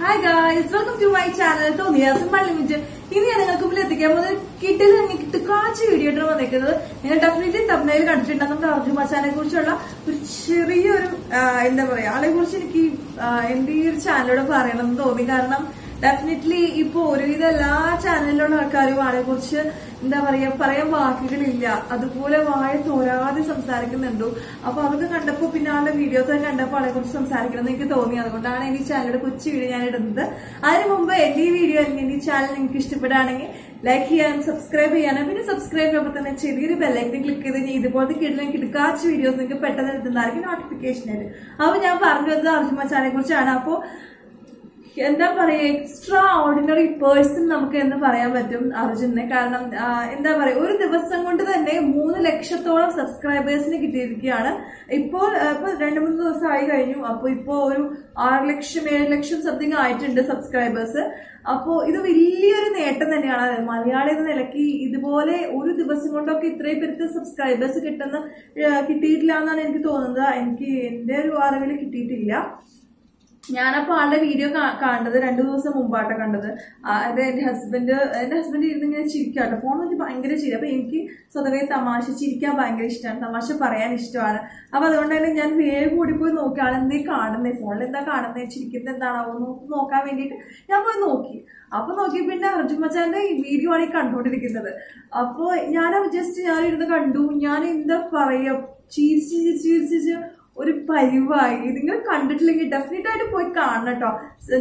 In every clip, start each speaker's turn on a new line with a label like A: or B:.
A: Hi guys welcome to my channel തോന്നിയാസം unlimited ഇനി ഞാൻ നിങ്ങൾക്ക് മുമ്പിൽ എത്തിക്കാൻ പോകുന്നത് കിട്ടിൽ കിട്ടുക്കാച്ച് വീഡിയോ ആണ് വന്നിരിക്കുന്നത്. നിങ്ങൾ ഡെഫിനറ്റ്ലി തപ്നയിൽ കണ്ടിട്ടുണ്ടാകും നമ്മുടെ അർജുൻ മച്ചാനെ കുറിച്ചുള്ള ഒരു ചെറിയൊരു എന്താ പറയാ ആളെ കുറിച്ച് എനിക്ക് എന്റെ ഈ ഒരു ചാനലിലൂടെ പറയണമെന്ന് തോന്നി. കാരണം ഡെഫിനറ്റ്ലി ഇപ്പൊ ഒരുവിധ എല്ലാ ചാനലിലുള്ള ആൾക്കാരും ആളെ കുറിച്ച് എന്താ പറയാ പറയാൻ വാക്കുകളില്ല. അതുപോലെ വായ തോരാതെ സംസാരിക്കുന്നുണ്ടോ. അപ്പൊ അതൊക്കെ കണ്ടപ്പോ പിന്നെ ആളുടെ വീഡിയോസ് ഒക്കെ കണ്ടപ്പോ ആളെ കുറിച്ച് സംസാരിക്കണം എന്ന് എനിക്ക് തോന്നി. അതുകൊണ്ടാണ് ഈ ചാനലിന്റെ കൊച്ചു വീഡിയോ ഞാൻ ഇടുന്നത് അതിന് മുമ്പ് എന്റെ ഈ വീഡിയോ അല്ലെങ്കിൽ എന്റെ ഈ ചാനൽ നിങ്ങൾക്ക് ഇഷ്ടപ്പെടുകയാണെങ്കിൽ ലൈക്ക് ചെയ്യാനും സബ്സ്ക്രൈബ് ചെയ്യാനും പിന്നെ സബ്സ്ക്രൈബ് ചെയ്യുമ്പോൾ തന്നെ ചെറിയൊരു ബെല്ലൈക്കൻ ക്ലിക്ക് ചെയ്ത് കഴിഞ്ഞാൽ ഇതുപോലത്തെ കിട്ടുന്ന കിടക്കാച്ച വീഡിയോസ് നിങ്ങൾക്ക് പെട്ടെന്ന് എത്തുന്നതായിരിക്കും നോട്ടിഫിക്കേഷൻ ആയിട്ട്. അപ്പൊ ഞാൻ പറഞ്ഞു വന്നത് അർജുമ മച്ചാനെ കുറിച്ചാണ് അപ്പോ എന്താ പറയാ എക്സ്ട്രാ ഓർഡിനറി പേഴ്സൺ നമുക്ക് എന്ന് പറയാൻ പറ്റും അർജുനെ. കാരണം എന്താ പറയാ ഒരു ദിവസം കൊണ്ട് തന്നെ മൂന്ന് ലക്ഷത്തോളം സബ്സ്ക്രൈബേഴ്സിന് കിട്ടിയിരിക്കുകയാണ്. ഇപ്പോൾ ഇപ്പൊ രണ്ടു മൂന്ന് ദിവസം ആയി കഴിഞ്ഞു. അപ്പൊ ഇപ്പോ ഒരു ആറ് ലക്ഷം ഏഴ് ലക്ഷം സംതിങ് ആയിട്ടുണ്ട് സബ്സ്ക്രൈബേഴ്സ് അപ്പോ ഇത് വലിയൊരു നേട്ടം തന്നെയാണ്. മലയാളി എന്ന നിലയ്ക്ക് ഇതുപോലെ ഒരു ദിവസം കൊണ്ടൊക്കെ ഇത്രയും പേർക്ക് സബ്സ്ക്രൈബേഴ്സ് കിട്ടുന്ന കിട്ടിയിട്ടില്ല എന്നാണ് എനിക്ക് തോന്നുന്നത്. എനിക്ക് എന്റെ ഒരു അറിവിൽ കിട്ടിയിട്ടില്ല. ഞാനപ്പോ ആളുടെ വീഡിയോ കണ്ടത് രണ്ടു ദിവസം മുമ്പാട്ടോ കണ്ടത്. അതെ എന്റെ ഹസ്ബൻഡ് എന്റെ ഹസ്ബൻഡ് ഇരുന്ന് ഇങ്ങനെ ചിരിക്കാട്ടോ. ഫോൺ നോക്കി ഭയങ്കര ചിരി. അപ്പൊ എനിക്ക് സ്വതവേ തമാശ ചിരിക്കാൻ ഭയങ്കര ഇഷ്ടമാണ് തമാശ പറയാൻ ഇഷ്ടമാണ്. അപ്പൊ അതുകൊണ്ട് തന്നെ ഞാൻ വേഗം കൂടി പോയി നോക്കി ആളെന്തേ കാണുന്നേ? ഫോണിൽ എന്താ കാണുന്നേ? ചിരിക്കുന്നത് എന്താണാവോ? നോക്കി നോക്കാൻ വേണ്ടിയിട്ട് ഞാൻ പോയി നോക്കി. അപ്പൊ നോക്കി പിന്നെ അർജുൻ മച്ചാന്റെ ഈ വീഡിയോ ആണ് ഈ കണ്ടുകൊണ്ടിരിക്കുന്നത് അപ്പോ ഞാൻ ജസ്റ്റ് ഞാൻ ഇരുന്ന് കണ്ടു. ഞാൻ എന്താ പറയാ? ചിരിച്ച് ചിരിച്ച് ചിരിച്ച് പരിവായി. നിങ്ങൾ കണ്ടിട്ടില്ലെങ്കിൽ ഡെഫിനറ്റ് ആയിട്ട് പോയി കാണണം കേട്ടോ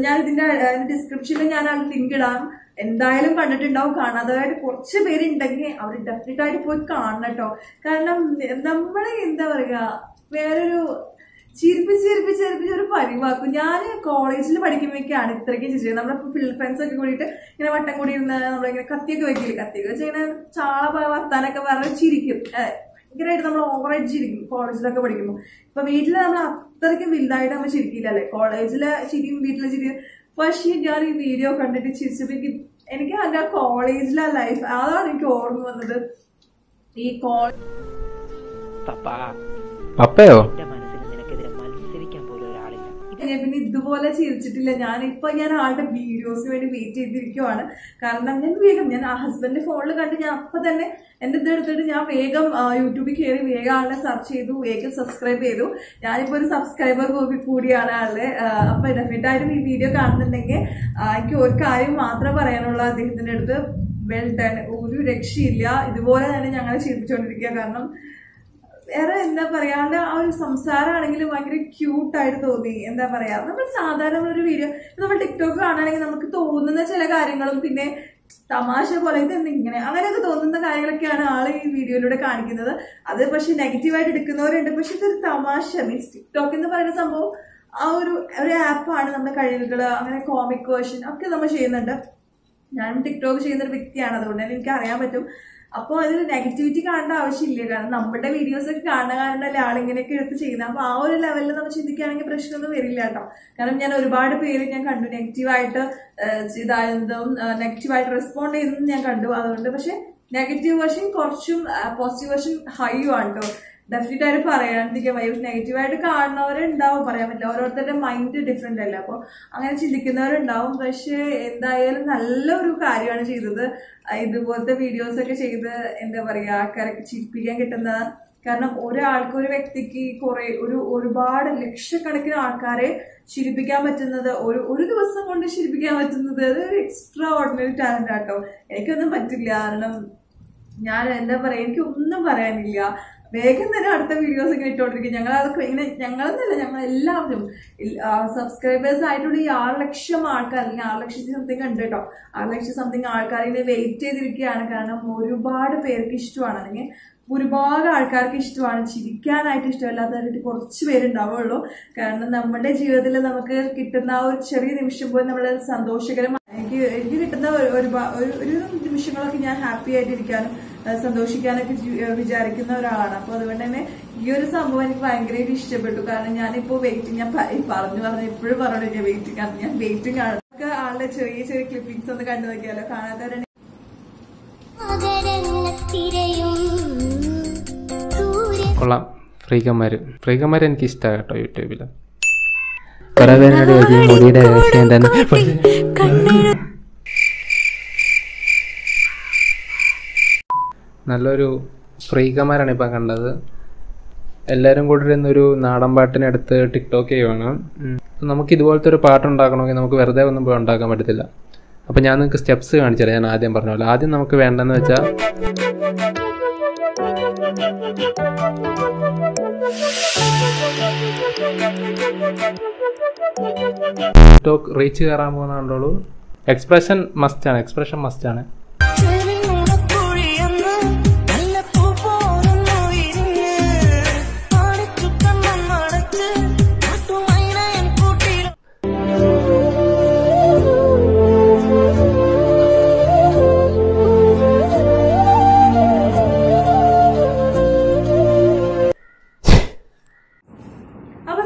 A: ഞാൻ ഇതിന്റെ ഡിസ്ക്രിപ്ഷനിൽ ഞാൻ ആ ലിങ്ക് ഇടാം. എന്തായാലും കണ്ടിട്ടുണ്ടാവും കാണാത്തതായിട്ട് കുറച്ച് പേരുണ്ടെങ്കിൽ അവർ ഡെഫിനറ്റ് ആയിട്ട് പോയി കാണണം കേട്ടോ കാരണം നമ്മളെ എന്താ പറയാ വേറൊരു ചിരിപ്പിച്ച് ചിരിപ്പിച്ച് ചിരിപ്പിച്ച് ഒരു പരിവാക്കും. ഞാൻ കോളേജിൽ പഠിക്കുമ്പോഴേക്കാണ് ഇത്രയ്ക്കും ചിരിച്ചത്. നമ്മുടെ ഫ്രണ്ട്സ് ഒക്കെ കൂടിയിട്ട് ഇങ്ങനെ വട്ടം കൂടി ഇരുന്ന് നമ്മളിങ്ങനെ കത്തിയൊക്കെ വെക്കില്ല കത്തിയൊക്കെ വെച്ച് ഇങ്ങനെ ചാള വർത്താനൊക്കെ പറഞ്ഞ് ചിരിക്കും. ഭയങ്കരമായിട്ട് നമ്മൾ ഓവറായിട്ട് ചിരിക്കും കോളേജിലൊക്കെ പഠിക്കുമ്പോൾ ഇപ്പൊ വീട്ടിൽ നമ്മൾ അത്രയ്ക്ക് വലുതായിട്ട് നമ്മൾ ചിരിക്കില്ലല്ലേ? കോളേജിലെ ചിരിയും വീട്ടിലെ ചിരിയും. പക്ഷേ ഞാൻ ഈ വീഡിയോ കണ്ടിട്ട് ചിരിച്ചപ്പോൾ എനിക്ക് എനിക്ക് എന്റെ കോളേജിലെ ലൈഫ് അതാണ് എനിക്ക് ഓർമ്മ വന്നത്. ഈ കോളേജ്
B: പപ്പാ
A: ഞാൻ പിന്നെ ഇതുപോലെ ചിരിച്ചിട്ടില്ല. ഞാൻ ഇപ്പൊ ഞാൻ ആളുടെ വീഡിയോസ് വേണ്ടി വെയിറ്റ് ചെയ്തിരിക്കുവാണ്. കാരണം ഞാൻ വേഗം ഞാൻ ആ ഹസ്ബൻഡിന്റെ ഫോണിൽ കണ്ട് ഞാൻ അപ്പൊ തന്നെ എന്റെ ഇത് എടുത്തിട്ട് ഞാൻ വേഗം യൂട്യൂബിൽ കയറി വേഗം ആളെ സെർച്ച് ചെയ്തു വേഗം സബ്സ്ക്രൈബ് ചെയ്തു. ഞാനിപ്പോ ഒരു സബ്സ്ക്രൈബർ കൂടിയാണ് ആളെ. അപ്പൊ ആയിട്ടും ഈ വീഡിയോ കാണുന്നുണ്ടെങ്കിൽ എനിക്ക് ഒരു കാര്യം മാത്രമേ പറയാനുള്ള അദ്ദേഹത്തിന്റെ അടുത്ത്. വെൽ ഡൺ ഒരു രക്ഷയില്ല. ഇതുപോലെ തന്നെ ഞങ്ങളെ ചിരിപ്പിച്ചുകൊണ്ടിരിക്കുക കാരണം വേറെ എന്താ പറയാണ്ട് ആ ഒരു സംസാരമാണെങ്കിലും ഭയങ്കര ക്യൂട്ടായിട്ട് തോന്നി. എന്താ പറയാ നമ്മൾ സാധാരണ ഒരു വീഡിയോ നമ്മൾ ടിക്ടോക്ക് കാണുകയാണെങ്കിൽ നമുക്ക് തോന്നുന്ന ചില കാര്യങ്ങളും പിന്നെ തമാശ പോലെ ഇത് ഇങ്ങനെ അങ്ങനെയൊക്കെ തോന്നുന്ന കാര്യങ്ങളൊക്കെയാണ് ആൾ ഈ വീഡിയോയിലൂടെ കാണിക്കുന്നത്. അത് പക്ഷെ നെഗറ്റീവായിട്ട് എടുക്കുന്നവരുണ്ട്. പക്ഷെ ഇതൊരു തമാശ മീൻസ് ടിക്ടോക്ക് എന്ന് പറയുന്ന സംഭവം ആ ഒരു ഒരു ആപ്പാണ് നമ്മുടെ കഴിവുകൾ അങ്ങനെ കോമിക് വേർഷൻ ഒക്കെ നമ്മൾ ചെയ്യുന്നുണ്ട്. ഞാനും ടിക്ടോക്ക് ചെയ്യുന്ന ഒരു വ്യക്തിയാണ്. അതുകൊണ്ട് തന്നെ എനിക്ക് അറിയാൻ പറ്റും. അപ്പോൾ അതിൽ നെഗറ്റിവിറ്റി കാണേണ്ട ആവശ്യമില്ല. കാരണം നമ്മുടെ വീഡിയോസ് ഒക്കെ കാണുന്ന കാരണമല്ലേ ആളിങ്ങനെയൊക്കെ എടുത്ത് ചെയ്യുന്നത് അപ്പോൾ ആ ഒരു ലെവലിൽ നമ്മൾ ചിന്തിക്കുകയാണെങ്കിൽ പ്രശ്നമൊന്നും വരില്ല കേട്ടോ കാരണം ഞാൻ ഒരുപാട് പേര് ഞാൻ കണ്ടു. നെഗറ്റീവായിട്ട് ഇതായതും നെഗറ്റീവായിട്ട് റെസ്പോണ്ട് ചെയ്തതും ഞാൻ കണ്ടു. അതുകൊണ്ട് പക്ഷെ നെഗറ്റീവ് വേർഷൻ കുറച്ചും പോസിറ്റീവ് വേർഷൻ ഹൈ ആണ് കേട്ടോ ഡെഫിനറ്റ് ആയിട്ട് പറയാണ്ടിരിക്കാൻ വയ്യ. നെഗറ്റീവായിട്ട് കാണുന്നവരുണ്ടാവും പറയാൻ പറ്റില്ല. ഓരോരുത്തരുടെ മൈൻഡ് ഡിഫറെന്റ് അല്ല? അപ്പോൾ അങ്ങനെ ചിന്തിക്കുന്നവരുണ്ടാവും. പക്ഷേ എന്തായാലും നല്ലൊരു കാര്യമാണ് ചെയ്തത്. ഇതുപോലത്തെ വീഡിയോസ് ഒക്കെ ചെയ്ത് എന്താ പറയാ ആൾക്കാരൊക്കെ ചിരിപ്പിക്കാൻ കിട്ടുന്ന കാരണം ഒരാൾക്ക് ഒരു വ്യക്തിക്ക് കുറെ ഒരു ഒരുപാട് ലക്ഷക്കണക്കിന് ആൾക്കാരെ ചിരിപ്പിക്കാൻ പറ്റുന്നത് ഒരു ഒരു ദിവസം കൊണ്ട് ചിരിപ്പിക്കാൻ പറ്റുന്നത് ഒരു എക്സ്ട്രാ ഓർഡിനറി ടാലന്റ് ആട്ടോ. എനിക്കൊന്നും പറ്റില്ല. കാരണം ഞാൻ എന്താ പറയാ എനിക്കൊന്നും പറയാനില്ല. വേഗം തന്നെ അടുത്ത വീഡിയോസ് ഇങ്ങനെ ഇട്ടോണ്ടിരിക്കും. ഞങ്ങൾ അതൊക്കെ ഇങ്ങനെ ഞങ്ങളെന്നല്ല ഞങ്ങൾ എല്ലാവരും സബ്സ്ക്രൈബേഴ്സ് ആയിട്ടുള്ള ഈ ആറ് ലക്ഷം ആൾക്കാർ അല്ലെങ്കിൽ ആറ് ലക്ഷത്തി സംതിങ് ഉണ്ട് കേട്ടോ. ആറ് ലക്ഷം സംതിങ് ആൾക്കാർ ഇങ്ങനെ വെയിറ്റ് ചെയ്തിരിക്കുകയാണ്. കാരണം ഒരുപാട് പേർക്ക് ഇഷ്ടമാണ്. അല്ലെങ്കിൽ ഒരുപാട് ആൾക്കാർക്ക് ഇഷ്ടമാണ്. ചിരിക്കാനായിട്ട് ഇഷ്ടമല്ലാത്തവരായിട്ട് കുറച്ച് പേരുണ്ടാവുള്ളൂ കാരണം നമ്മുടെ ജീവിതത്തിൽ നമുക്ക് കിട്ടുന്ന ആ ഒരു ചെറിയ നിമിഷം പോലും നമ്മുടെ സന്തോഷകരമായി എനിക്ക് എനിക്ക് കിട്ടുന്ന ഒരു- ഒരു നിമിഷങ്ങളൊക്കെ ഞാൻ ഹാപ്പി ആയിട്ടിരിക്കാനും സന്തോഷിക്കാനൊക്കെ വിചാരിക്കുന്ന ഒരാളാണ്. അപ്പൊ അതുകൊണ്ട് തന്നെ ഈ ഒരു സംഭവം എനിക്ക് ഭയങ്കരമായിട്ട് ഇഷ്ടപ്പെട്ടു. കാരണം ഞാനിപ്പോ വെയിറ്റിംഗ് ഞാൻ പറഞ്ഞു പറഞ്ഞു എപ്പോഴും പറഞ്ഞു ഞാൻ വെയിറ്റിംഗ് ആണ് ഞാൻ വെയിറ്റിംഗ് ആണ്. നമുക്ക് ആളുടെ ചെറിയ ചെറിയ ക്ലിപ്പിംഗ്സ് ഒന്ന് കണ്ടു നോക്കിയാലോ.
C: സൂര്യ
D: കൊള്ളാം. ഫ്രീകന്മാര് ഫ്രീകന്മാര് എനിക്ക് ഇഷ്ടമാണ് കേട്ടോ യൂട്യൂബിൽ. കുറെ പേരോട് ചോദിച്ചു മുടിയുടെ രഹസ്യം നല്ലൊരു ഫ്രീക്കന്മാരാണ് ഇപ്പം കണ്ടത്. എല്ലാവരും കൂടി ഇന്നൊരു നാടൻ പാട്ടിനെടുത്ത് ടിക്ടോക്ക് ചെയ്യുവാണ്. നമുക്ക് ഇതുപോലത്തെ ഒരു പാട്ട് ഉണ്ടാക്കണമെങ്കിൽ നമുക്ക് വെറുതെ ഒന്നും പോയി ഉണ്ടാക്കാൻ പറ്റത്തില്ല. അപ്പം ഞാൻ നിങ്ങൾക്ക് സ്റ്റെപ്സ് കാണിച്ചു തരാം ഞാൻ ആദ്യം പറഞ്ഞ പോലെ ആദ്യം നമുക്ക് വേണ്ടതെന്ന് വെച്ചാൽ ടിക്ടോക്ക് റീച്ച് കയറാൻ പോകുന്ന കണ്ടോളൂ. എക്സ്പ്രഷൻ മസ്റ്റാണ് എക്സ്പ്രഷൻ മസ്റ്റാണ്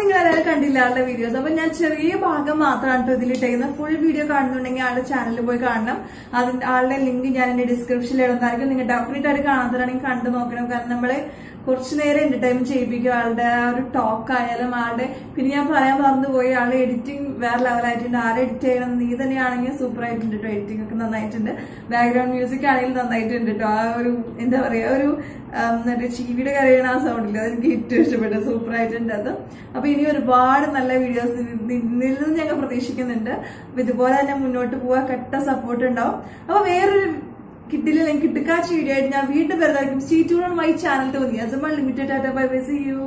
A: നിങ്ങൾ എല്ലാവരും കണ്ടില്ല ആളുടെ വീഡിയോസ് അപ്പൊ ഞാൻ ചെറിയ ഭാഗം മാത്രമാണ് ഇതിൽ ഇട്ടേക്കുന്നത് ഫുൾ വീഡിയോ കാണുന്നുണ്ടെങ്കിൽ ആളുടെ ചാനലിൽ പോയി കാണണം. അതിന്റെ ആളുടെ ലിങ്ക് ഞാൻ എന്റെ ഡിസ്ക്രിപ്ഷനിൽ ഇടുന്നതായിരിക്കും. നിങ്ങൾ ഡെഫിനറ്റ് ആയിട്ട് കാണാത്തതാണെങ്കിൽ കണ്ടു നോക്കണം. കാരണം നമ്മൾ കുറച്ചു നേരം എന്റർടൈൻമെന്റ് ചെയ്യിപ്പിക്കും. ആളുടെ ആ ഒരു ടോക്ക് ആയാലും ആളുടെ പിന്നെ ഞാൻ പറയാൻ പറഞ്ഞു മറന്നുപോയി ആളുടെ എഡിറ്റിംഗ് വേറെ ലെവലായിട്ടുണ്ട് ആരെ എഡിറ്റ് ചെയ്യണം നീ തന്നെയാണെങ്കിൽ സൂപ്പർ ആയിട്ടുണ്ട് കേട്ടോ എഡിറ്റിംഗ് ഒക്കെ നന്നായിട്ടുണ്ട്. ബാക്ക്ഗ്രൗണ്ട് മ്യൂസിക് ആണെങ്കിലും നന്നായിട്ടുണ്ട് കേട്ടോ ആ ഒരു എന്താ പറയാ ഒരു മറ്റേ ചീവിയുടെ കരയണ ആ സൗണ്ടില്ല അതെനിക്ക് ഏറ്റവും ഇഷ്ടപ്പെട്ടു സൂപ്പർ ആയിട്ടുണ്ട് അത്. അപ്പൊ ഇനി ഒരുപാട് നല്ല വീഡിയോസ് നിന്നിൽ നിന്ന് ഞങ്ങൾ പ്രതീക്ഷിക്കുന്നുണ്ട്. അപ്പൊ ഇതുപോലെ തന്നെ മുന്നോട്ട് പോവാൻ കട്ട സപ്പോർട്ട് ഉണ്ടാവും. അപ്പൊ വേറൊരു കിട്ടില്ല കിട്ടുക്കാച്ച വീഡിയോ ആയിട്ട് ഞാൻ വീണ്ടും വരുന്നതായിരിക്കും. See to on my channel തോന്നി. അസമ ലിമിറ്റഡ് ആയിട്ട്. Bye bye see you